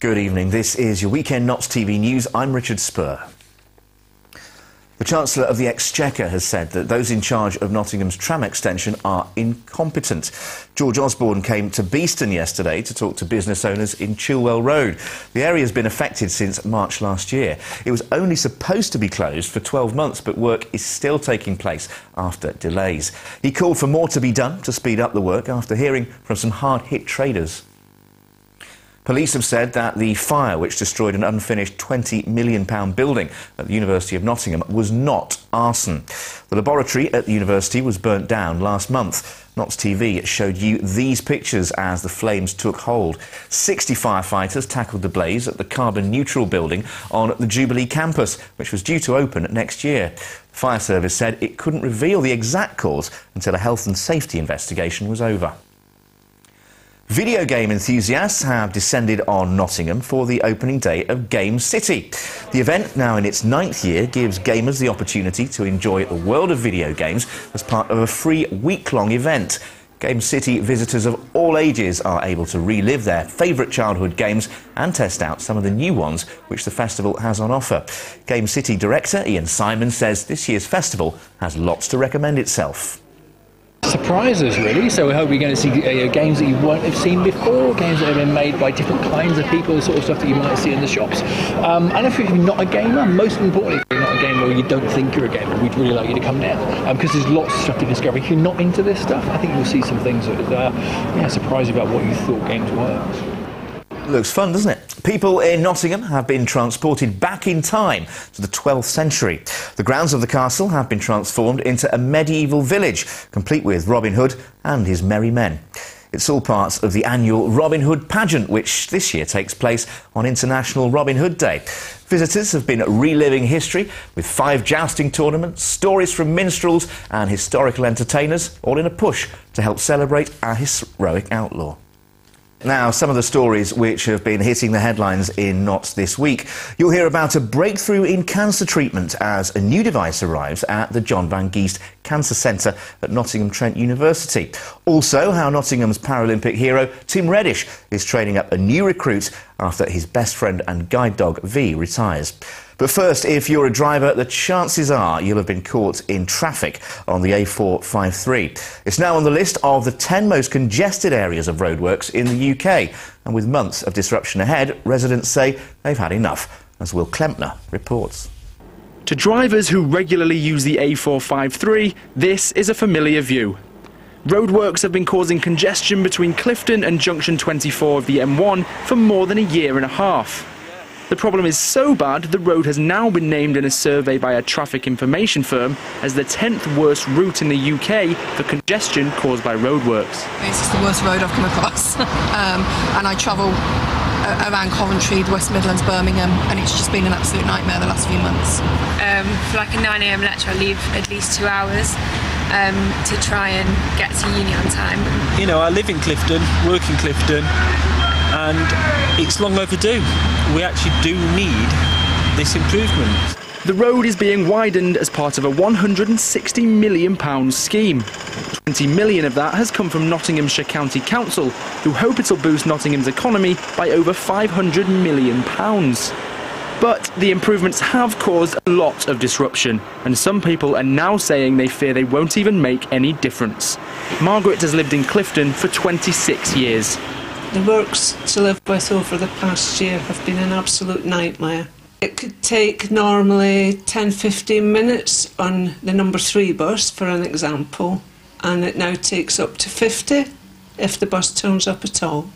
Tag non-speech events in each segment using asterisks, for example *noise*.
Good evening. This is your Weekend Notts TV News. I'm Richard Spurr. The Chancellor of the Exchequer has said that those in charge of Nottingham's tram extension are incompetent. George Osborne came to Beeston yesterday to talk to business owners in Chilwell Road. The area has been affected since March last year. It was only supposed to be closed for 12 months, but work is still taking place after delays. He called for more to be done to speed up the work after hearing from some hard hit traders. Police have said that the fire which destroyed an unfinished £20 million building at the University of Nottingham was not arson. The laboratory at the university was burnt down last month. Notts TV showed you these pictures as the flames took hold. 60 firefighters tackled the blaze at the carbon neutral building on the Jubilee campus, which was due to open next year. The fire service said it couldn't reveal the exact cause until a health and safety investigation was over. Video game enthusiasts have descended on Nottingham for the opening day of Game City. The event, now in its ninth year, gives gamers the opportunity to enjoy the world of video games as part of a free week-long event. Game City visitors of all ages are able to relive their favourite childhood games and test out some of the new ones which the festival has on offer. Game City director Ian Simon says this year's festival has lots to recommend itself surprises really. So we hope we're going to see uh, games that you won't have seen before, games that have been made by different kinds of people, the sort of stuff that you might see in the shops. Um, and if you're not a gamer, most importantly, if you're not a gamer or you don't think you're a gamer, we'd really like you to come down because um, there's lots of stuff to discover. If you're not into this stuff, I think you'll see some things that uh, yeah, surprise you about what you thought games were. Looks fun, doesn't it? People in Nottingham have been transported back in time to the 12th century. The grounds of the castle have been transformed into a medieval village, complete with Robin Hood and his merry men. It's all part of the annual Robin Hood pageant, which this year takes place on International Robin Hood Day. Visitors have been reliving history with five jousting tournaments, stories from minstrels and historical entertainers, all in a push to help celebrate our heroic outlaw. Now, some of the stories which have been hitting the headlines in Notts this week. You'll hear about a breakthrough in cancer treatment as a new device arrives at the John Van Geest Cancer Centre at Nottingham Trent University. Also, how Nottingham's Paralympic hero Tim Reddish is training up a new recruit after his best friend and guide dog V retires. But first, if you're a driver, the chances are you'll have been caught in traffic on the A453. It's now on the list of the 10 most congested areas of roadworks in the UK. And with months of disruption ahead, residents say they've had enough, as Will Klempner reports. To drivers who regularly use the A453, this is a familiar view. Roadworks have been causing congestion between Clifton and junction 24 of the M1 for more than a year and a half. The problem is so bad, the road has now been named in a survey by a traffic information firm as the 10th worst route in the UK for congestion caused by roadworks. This is the worst road I've come across, *laughs* um, and I travel uh, around Coventry, the West Midlands, Birmingham, and it's just been an absolute nightmare the last few months. Um, for like a 9am lecture, I leave at least two hours. Um, to try and get to uni on time. You know, I live in Clifton, work in Clifton, and it's long overdue. We actually do need this improvement. The road is being widened as part of a £160 million scheme. 20 million of that has come from Nottinghamshire County Council, who hope it'll boost Nottingham's economy by over £500 million. But the improvements have caused a lot of disruption, and some people are now saying they fear they won't even make any difference. Margaret has lived in Clifton for 26 years. The works to live with over the past year have been an absolute nightmare. It could take normally 10 15 minutes on the number three bus, for an example, and it now takes up to 50 if the bus turns up at all.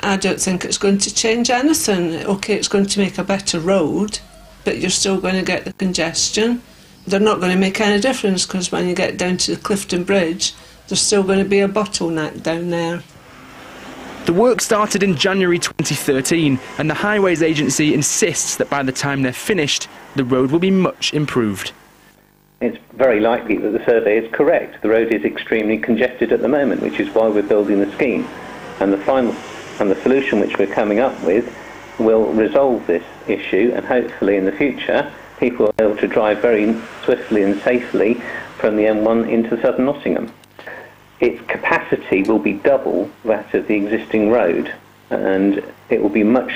I don't think it's going to change anything. Okay, it's going to make a better road, but you're still going to get the congestion. They're not going to make any difference because when you get down to the Clifton Bridge, there's still going to be a bottleneck down there. The work started in January 2013 and the Highways Agency insists that by the time they're finished, the road will be much improved. It's very likely that the survey is correct. The road is extremely congested at the moment, which is why we're building the scheme. And the final and the solution which we're coming up with will resolve this issue and hopefully in the future people will be able to drive very swiftly and safely from the M1 into southern Nottingham its capacity will be double that of the existing road, and it will be much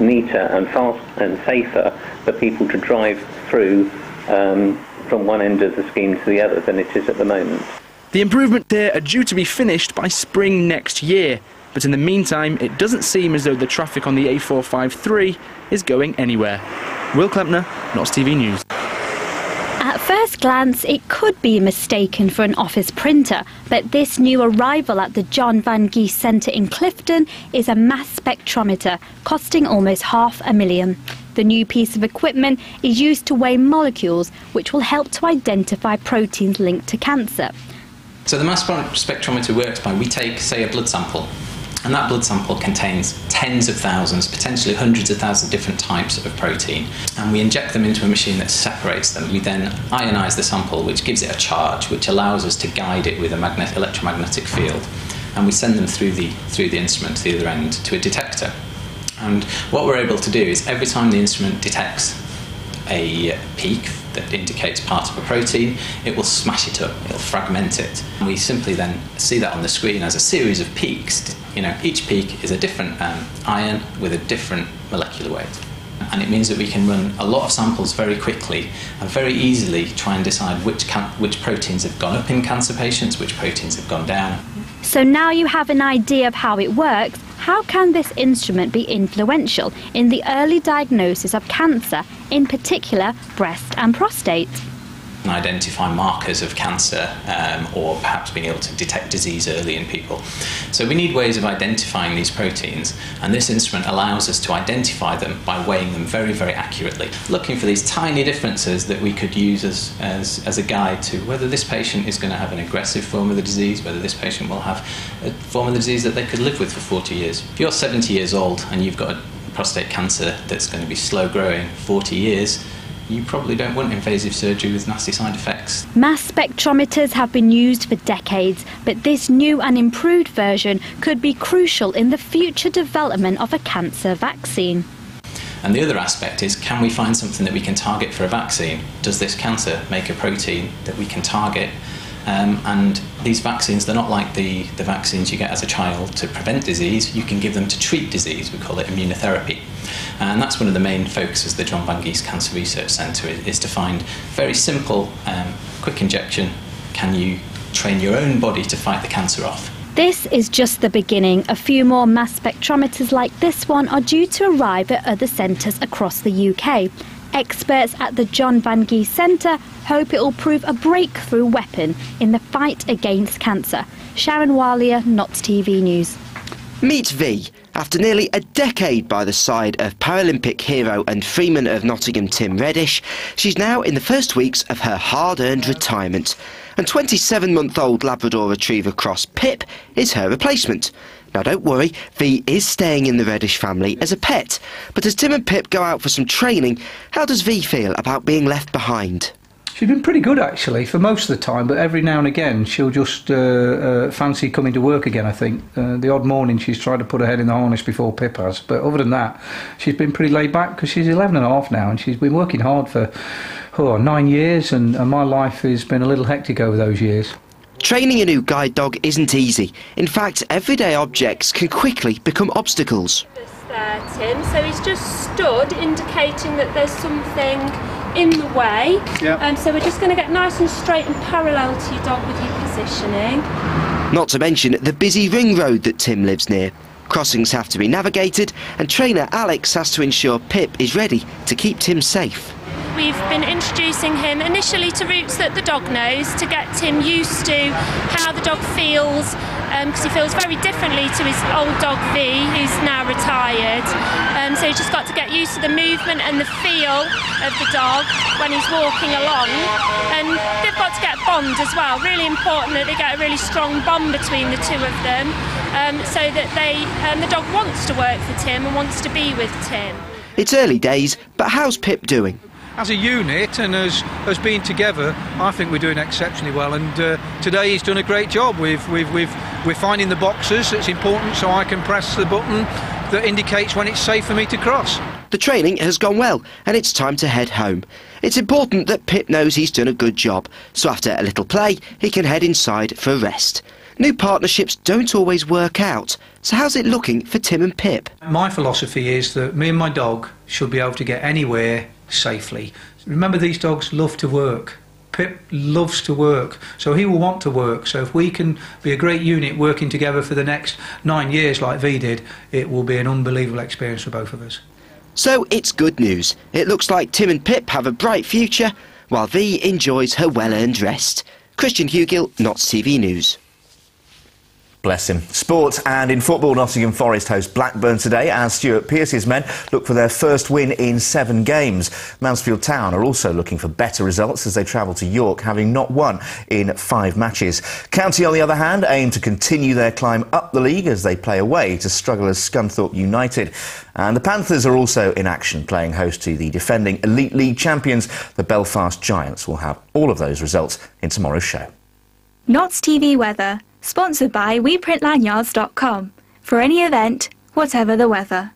neater and fast and safer for people to drive through um, from one end of the scheme to the other than it is at the moment. The improvements here are due to be finished by spring next year, but in the meantime, it doesn't seem as though the traffic on the A453 is going anywhere. Will Klempner, Notts TV News. At first glance, it could be mistaken for an office printer, but this new arrival at the John Van Geest Centre in Clifton is a mass spectrometer, costing almost half a million. The new piece of equipment is used to weigh molecules, which will help to identify proteins linked to cancer. So the mass spectrometer works by we take, say, a blood sample, and that blood sample contains tens of thousands, potentially hundreds of thousands of different types of protein, and we inject them into a machine that separates them. We then ionize the sample, which gives it a charge, which allows us to guide it with a magnet- electromagnetic field, and we send them through the through the instrument to the other end to a detector. And what we're able to do is every time the instrument detects a peak that indicates part of a protein, it will smash it up, it'll fragment it. We simply then see that on the screen as a series of peaks. You know, each peak is a different um, ion with a different molecular weight. And it means that we can run a lot of samples very quickly and very easily try and decide which, which proteins have gone up in cancer patients, which proteins have gone down. So now you have an idea of how it works. How can this instrument be influential in the early diagnosis of cancer, in particular breast and prostate? Identify markers of cancer um, or perhaps being able to detect disease early in people. So we need ways of identifying these proteins, and this instrument allows us to identify them by weighing them very, very accurately, looking for these tiny differences that we could use as, as, as a guide to whether this patient is going to have an aggressive form of the disease, whether this patient will have a form of the disease that they could live with for 40 years. If you're 70 years old and you've got a prostate cancer that's going to be slow growing 40 years, you probably don't want invasive surgery with nasty side effects. Mass spectrometers have been used for decades, but this new and improved version could be crucial in the future development of a cancer vaccine. And the other aspect is can we find something that we can target for a vaccine? Does this cancer make a protein that we can target? Um, and these vaccines, they're not like the, the vaccines you get as a child to prevent disease, you can give them to treat disease. We call it immunotherapy. And that's one of the main focuses of the John Van Geest Cancer Research Centre is, to find very simple, um, quick injection. Can you train your own body to fight the cancer off? This is just the beginning. A few more mass spectrometers like this one are due to arrive at other centres across the UK. Experts at the John Van Geest Centre hope it will prove a breakthrough weapon in the fight against cancer. Sharon Walia, Notts TV News. Meet V. After nearly a decade by the side of Paralympic hero and Freeman of Nottingham Tim Reddish, she's now in the first weeks of her hard-earned retirement. And 27-month-old Labrador Retriever Cross Pip is her replacement. Now don't worry, V is staying in the Reddish family as a pet. But as Tim and Pip go out for some training, how does V feel about being left behind? She's been pretty good actually for most of the time, but every now and again she'll just uh, uh, fancy coming to work again. I think uh, the odd morning she's tried to put her head in the harness before Pip has, but other than that, she's been pretty laid back because she's 11 and a half now, and she's been working hard for oh, nine years, and, and my life has been a little hectic over those years. Training a new guide dog isn't easy. In fact, everyday objects can quickly become obstacles. There, Tim. So he's just stood, indicating that there's something in the way. Yeah. Um, so we're just going to get nice and straight and parallel to your dog with your positioning. Not to mention the busy ring road that Tim lives near. Crossings have to be navigated, and trainer Alex has to ensure Pip is ready to keep Tim safe. We've been introducing him initially to routes that the dog knows to get Tim used to how the dog feels because he feels very differently to his old dog V who's now retired. Um, so he's just got to get used to the movement and the feel of the dog when he's walking along. And they've got to get a bond as well. Really important that they get a really strong bond between the two of them um, so that they um, the dog wants to work for Tim and wants to be with Tim. It's early days, but how's Pip doing? As a unit and as, as being together, I think we're doing exceptionally well. And uh, today he's done a great job. We've, we've, we've, we're finding the boxes. It's important so I can press the button that indicates when it's safe for me to cross. The training has gone well, and it's time to head home. It's important that Pip knows he's done a good job, so after a little play, he can head inside for rest. New partnerships don't always work out, so how's it looking for Tim and Pip? My philosophy is that me and my dog should be able to get anywhere safely. Remember, these dogs love to work. Pip loves to work, so he will want to work. So if we can be a great unit working together for the next nine years like V did, it will be an unbelievable experience for both of us. So it's good news. It looks like Tim and Pip have a bright future, while V enjoys her well-earned rest. Christian Hugill, Notts TV News. Bless him. Sport and in football, Nottingham Forest host Blackburn today as Stuart Pearce's men look for their first win in seven games. Mansfield Town are also looking for better results as they travel to York, having not won in five matches. County, on the other hand, aim to continue their climb up the league as they play away to strugglers Scunthorpe United. And the Panthers are also in action, playing host to the defending Elite League champions, the Belfast Giants. We'll have all of those results in tomorrow's show. Notts TV weather. Sponsored by WePrintLanyards.com. For any event, whatever the weather.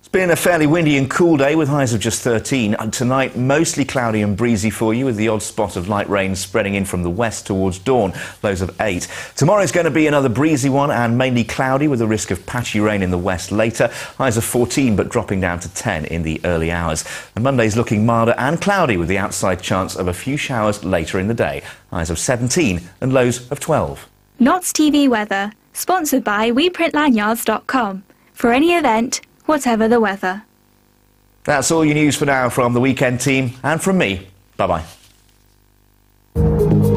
It's been a fairly windy and cool day with highs of just 13. And tonight, mostly cloudy and breezy for you with the odd spot of light rain spreading in from the west towards dawn, lows of 8. Tomorrow is going to be another breezy one and mainly cloudy with a risk of patchy rain in the west later. Highs of 14 but dropping down to 10 in the early hours. And Monday's looking milder and cloudy with the outside chance of a few showers later in the day. Highs of 17 and lows of 12. Notts TV Weather, sponsored by WePrintLanyards.com. For any event, whatever the weather. That's all your news for now from the weekend team and from me. Bye bye.